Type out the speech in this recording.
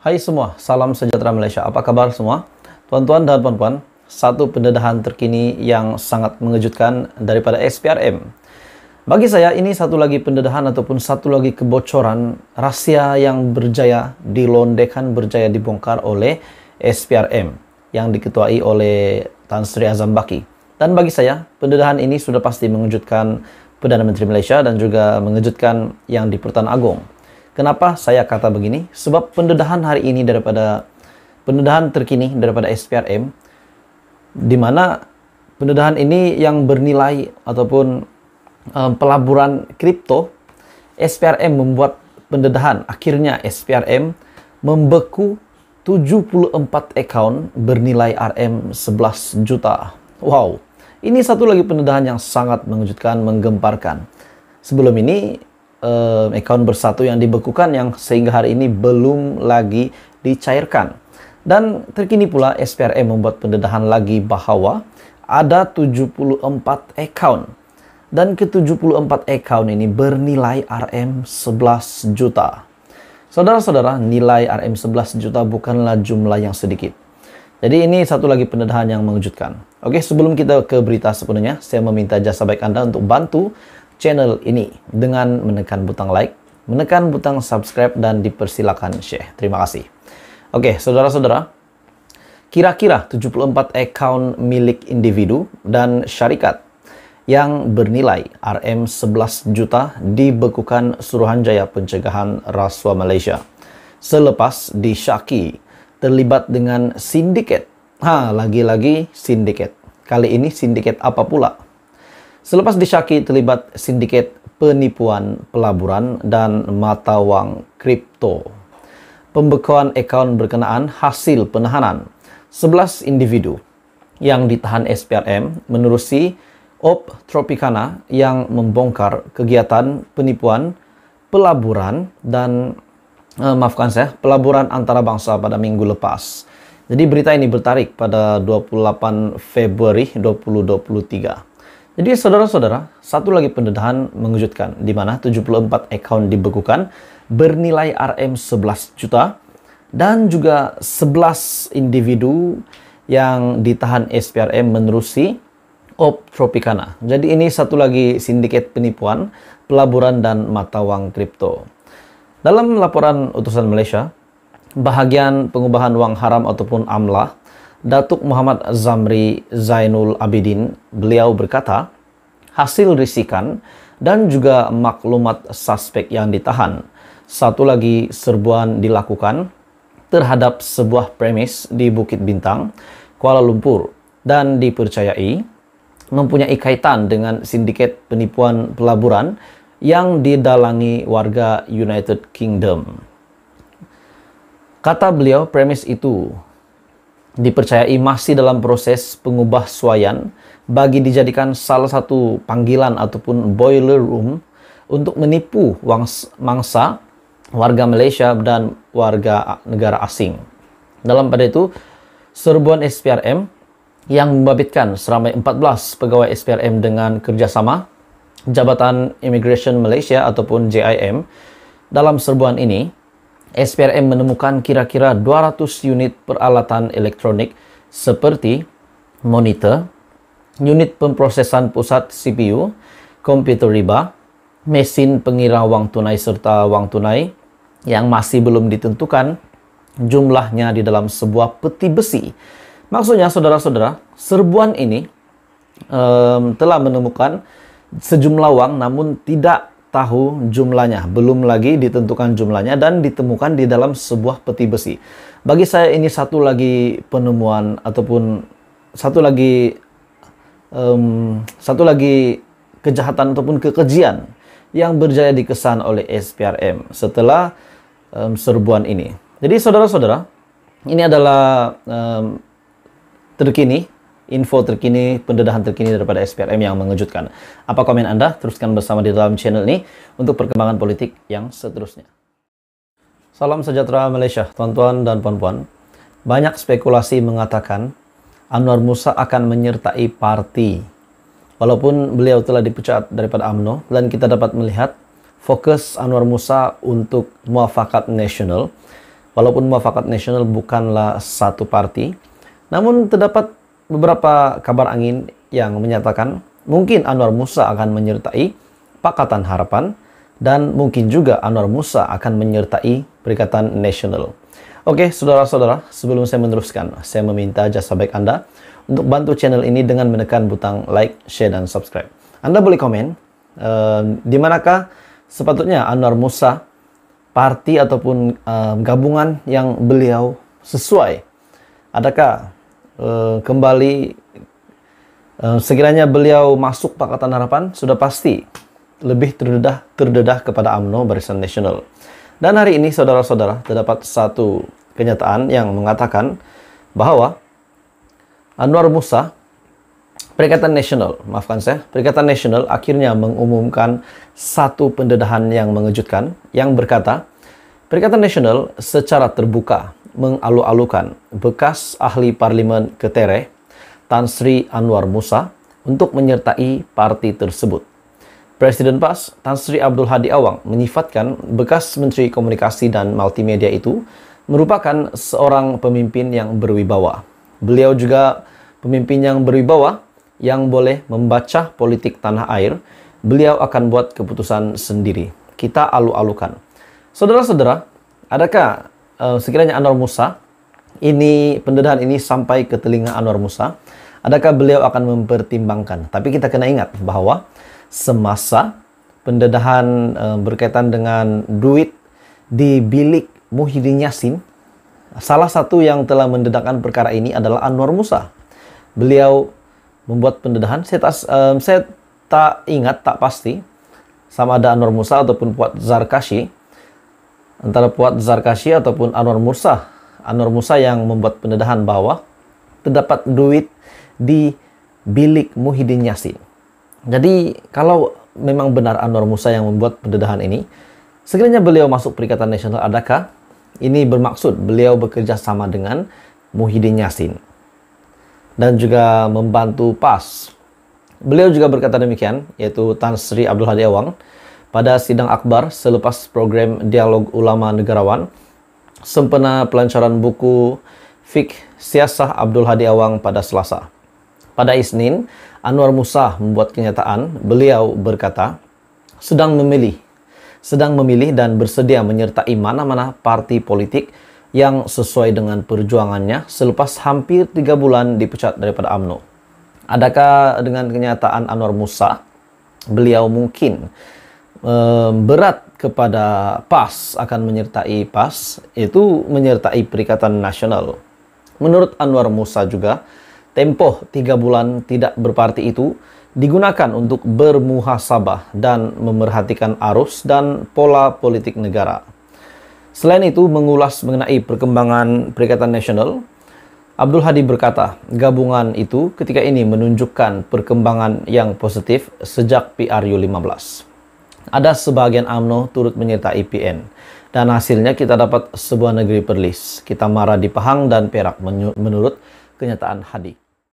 Hai semua, salam sejahtera Malaysia. Apa kabar semua? Tuan-tuan dan puan-puan, satu pendedahan terkini yang sangat mengejutkan daripada SPRM. Bagi saya, ini satu lagi pendedahan ataupun satu lagi kebocoran rahsia yang berjaya dilondekan, berjaya dibongkar oleh SPRM yang diketuai oleh Tan Sri Azam Baki. Dan bagi saya, pendedahan ini sudah pasti mengejutkan Perdana Menteri Malaysia dan juga mengejutkan yang di Pertahanan Agong. Kenapa saya kata begini? Sebab pendedahan hari ini daripada pendedahan terkini daripada SPRM di mana pendedahan ini yang bernilai ataupun um, pelaburan kripto SPRM membuat pendedahan akhirnya SPRM membeku 74 account bernilai RM 11 juta. Wow. Ini satu lagi pendedahan yang sangat mengejutkan, menggemparkan. Sebelum ini uh, account bersatu yang dibekukan yang sehingga hari ini belum lagi dicairkan. Dan terkini pula SPRM membuat pendedahan lagi bahwa ada 74 account dan ke-74 account ini bernilai RM 11 juta. Saudara-saudara, nilai RM 11 juta bukanlah jumlah yang sedikit. Jadi ini satu lagi pendedahan yang mengejutkan. Oke, sebelum kita ke berita sepenuhnya, saya meminta jasa baik Anda untuk bantu channel ini dengan menekan butang like, menekan butang subscribe, dan dipersilakan share. Terima kasih. Oke, saudara-saudara, kira-kira 74 account milik individu dan syarikat yang bernilai RM 11 juta dibekukan Suruhanjaya Pencegahan Rasuah Malaysia selepas disyaki terlibat dengan sindiket. Ha, lagi-lagi sindiket. Kali ini sindiket apa pula? Selepas disyaki terlibat sindiket penipuan pelaburan dan mata wang kripto. Pembekuan akaun berkenaan hasil penahanan 11 individu yang ditahan SPRM menerusi Op Tropicana yang membongkar kegiatan penipuan pelaburan dan eh, maafkan saya, pelaburan antarabangsa pada minggu lepas. Jadi berita ini bertarik pada 28 Februari 2023. Jadi saudara-saudara, satu lagi pendedahan mengejutkan di mana 74 account dibekukan bernilai RM 11 juta dan juga 11 individu yang ditahan SPRM menerusi Op Tropicana. Jadi ini satu lagi sindiket penipuan, pelaburan dan mata wang kripto. Dalam laporan utusan Malaysia, bahagian pengubahan wang haram ataupun AMLAH Datuk Muhammad Zamri Zainul Abidin, beliau berkata, hasil risikan dan juga maklumat suspek yang ditahan. Satu lagi serbuan dilakukan terhadap sebuah premis di Bukit Bintang, Kuala Lumpur dan dipercayai mempunyai kaitan dengan sindiket penipuan pelaburan yang didalangi warga United Kingdom. Kata beliau, premis itu dipercayai masih dalam proses pengubah suayan bagi dijadikan salah satu panggilan ataupun boiler room untuk menipu mangsa warga Malaysia dan warga negara asing. Dalam pada itu, serbuan SPRM yang membabitkan seramai 14 pegawai SPRM dengan kerjasama Jabatan Immigration Malaysia ataupun JIM dalam serbuan ini SPRM menemukan kira-kira 200 unit peralatan elektronik seperti monitor, unit pemprosesan pusat CPU, komputer riba, mesin pengira wang tunai serta wang tunai yang masih belum ditentukan jumlahnya di dalam sebuah peti besi. Maksudnya saudara-saudara, serbuan ini um, telah menemukan sejumlah wang namun tidak tahu jumlahnya, belum lagi ditentukan jumlahnya dan ditemukan di dalam sebuah peti besi. Bagi saya ini satu lagi penemuan ataupun satu lagi um, satu lagi kejahatan ataupun kekejian yang berjaya dikesan oleh SPRM setelah um, serbuan ini. Jadi saudara-saudara, ini adalah um, terkini info terkini, pendedahan terkini daripada SPRM yang mengejutkan. Apa komen Anda? Teruskan bersama di dalam channel ini untuk perkembangan politik yang seterusnya. Salam sejahtera Malaysia, tuan-tuan dan puan-puan. Banyak spekulasi mengatakan Anwar Musa akan menyertai parti. Walaupun beliau telah dipecat daripada AMNO dan kita dapat melihat fokus Anwar Musa untuk muafakat nasional Walaupun Muafakat Nasional bukanlah satu parti, namun terdapat beberapa kabar angin yang menyatakan mungkin Anwar Musa akan menyertai Pakatan Harapan dan mungkin juga Anwar Musa akan menyertai Perikatan Nasional. Oke, saudara-saudara, sebelum saya meneruskan, saya meminta jasa baik Anda untuk bantu channel ini dengan menekan butang like, share, dan subscribe. Anda boleh komen, uh, di manakah sepatutnya Anwar Musa, parti ataupun uh, gabungan yang beliau sesuai. Adakah uh, kembali uh, sekiranya beliau masuk Pakatan Harapan, sudah pasti lebih terdedah, terdedah kepada AMNO Barisan Nasional. Dan hari ini saudara-saudara terdapat satu kenyataan yang mengatakan bahwa Anwar Musa Perikatan Nasional, maafkan saya, Perikatan Nasional akhirnya mengumumkan satu pendedahan yang mengejutkan yang berkata, Perikatan Nasional secara terbuka mengalu-alukan bekas ahli parlimen Ketere, Tan Sri Anwar Musa, untuk menyertai parti tersebut. Presiden PAS Tan Sri Abdul Hadi Awang menyifatkan bekas Menteri Komunikasi dan Multimedia itu merupakan seorang pemimpin yang berwibawa. Beliau juga pemimpin yang berwibawa yang boleh membaca politik tanah air. Beliau akan buat keputusan sendiri. Kita alu-alukan. Saudara-saudara, adakah uh, sekiranya Anwar Musa ini pendedahan ini sampai ke telinga Anwar Musa, adakah beliau akan mempertimbangkan? Tapi kita kena ingat bahwa semasa pendedahan uh, berkaitan dengan duit di bilik Muhyiddin Yassin. Salah satu yang telah mendedahkan perkara ini adalah Anwar Musa. Beliau membuat pendedahan. Saya tak, um, saya tak ingat, tak pasti sama ada Anwar Musa ataupun Puat Zarkashi. Antara Puat Zarkashi ataupun Anwar Musa. Anwar Musa yang membuat pendedahan bahwa terdapat duit di bilik Muhyiddin Yassin. Jadi kalau memang benar Anwar Musa yang membuat pendedahan ini, sekiranya beliau masuk Perikatan Nasional, adakah ini bermaksud beliau bekerja sama dengan Muhyiddin Yassin dan juga membantu PAS. Beliau juga berkata demikian, yaitu Tan Sri Abdul Hadi Awang, pada sidang akbar selepas program Dialog Ulama Negarawan, sempena pelancaran buku Fik Siasah Abdul Hadi Awang pada Selasa. Pada Isnin, Anwar Musa membuat kenyataan, beliau berkata, sedang memilih, sedang memilih dan bersedia menyertai mana-mana parti politik yang sesuai dengan perjuangannya selepas hampir tiga bulan dipecat daripada AMNO. Adakah dengan kenyataan Anwar Musa, beliau mungkin berat kepada PAS akan menyertai PAS, itu menyertai Perikatan Nasional. Menurut Anwar Musa juga, tempoh tiga bulan tidak berparti itu digunakan untuk bermuhasabah dan memerhatikan arus dan pola politik negara. Selain itu, mengulas mengenai perkembangan Perikatan Nasional, Abdul Hadi berkata, gabungan itu ketika ini menunjukkan perkembangan yang positif sejak PRU 15. Ada sebagian AMNO turut menyertai PN, dan hasilnya kita dapat sebuah negeri perlis. Kita marah di Pahang dan Perak menurut kenyataan Hadi.